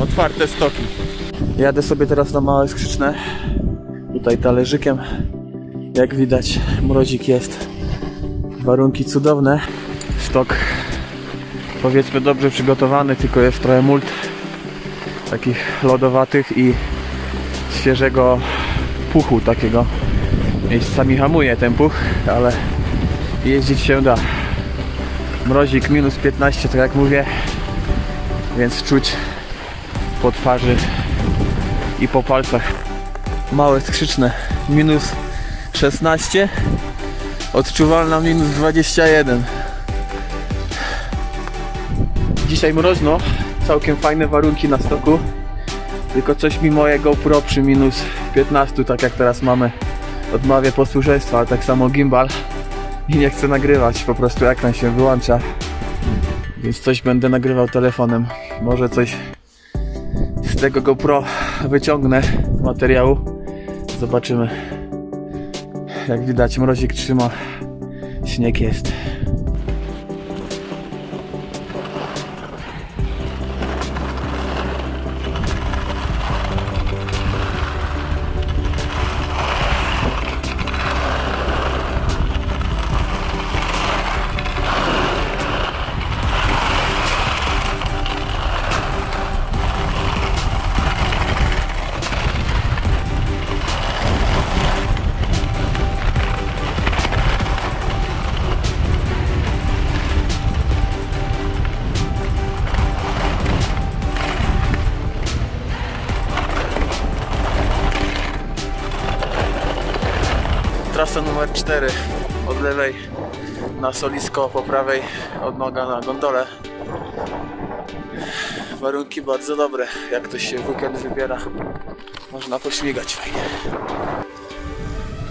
otwarte stoki. Jadę sobie teraz na małe skrzyczne. Tutaj talerzykiem. Jak widać, mrozik jest. Warunki cudowne. Stok powiedzmy dobrze przygotowany, tylko jest trochę mult takich lodowatych i świeżego puchu takiego. Miejscami hamuje ten puch, ale jeździć się da. Mrozik minus 15, tak jak mówię, więc czuć po twarzy i po palcach. Małe skrzyczne minus 16, odczuwalna minus 21. Dzisiaj mroźno, całkiem fajne warunki na stoku. Tylko coś mi moje GoPro przy minus 15, tak jak teraz mamy, odmawia posłuszeństwa, ale tak samo gimbal i nie chcę nagrywać, po prostu ekran się wyłącza. Więc coś będę nagrywał telefonem. Może coś tego GoPro wyciągnę materiału. Zobaczymy. Jak widać mrozik trzyma, śnieg jest. Trasa numer 4 od lewej na solisko, po prawej od noga na gondolę. Warunki bardzo dobre, jak ktoś się w weekend wybiera, można pośmigać fajnie.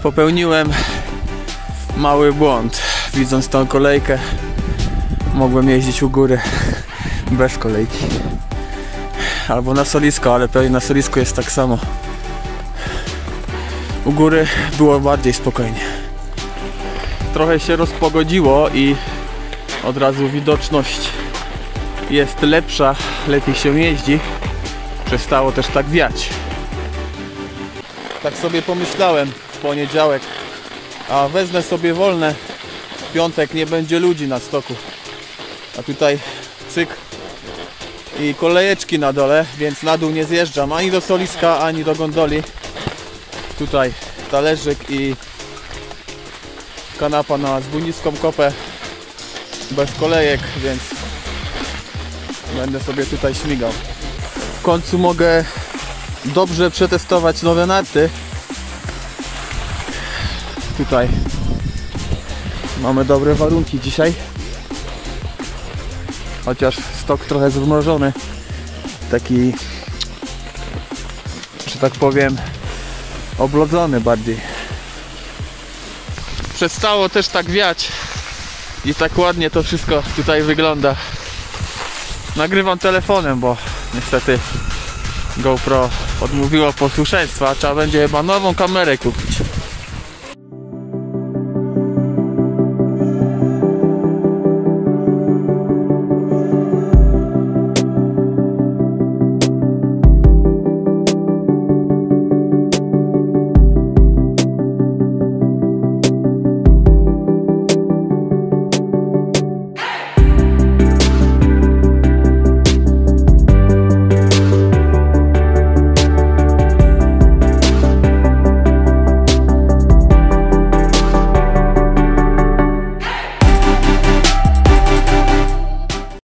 Popełniłem mały błąd, widząc tą kolejkę. Mogłem jeździć u góry bez kolejki. Albo na solisko, ale pewnie na solisku jest tak samo. U góry było bardziej spokojnie. Trochę się rozpogodziło i od razu widoczność jest lepsza, lepiej się jeździ. Przestało też tak wiać. Tak sobie pomyślałem w poniedziałek, a wezmę sobie wolne. W piątek nie będzie ludzi na stoku. A tutaj cyk i kolejeczki na dole, więc na dół nie zjeżdżam ani do soliska, ani do gondoli tutaj talerzyk i kanapa na zbójnicką kopę bez kolejek, więc będę sobie tutaj śmigał. W końcu mogę dobrze przetestować nowe narty. Tutaj mamy dobre warunki dzisiaj. Chociaż stok trochę zmrożony. Taki, że tak powiem, oblodzony bardziej. Przestało też tak wiać i tak ładnie to wszystko tutaj wygląda. Nagrywam telefonem, bo niestety GoPro odmówiło posłuszeństwa. Trzeba będzie chyba nową kamerę kupić.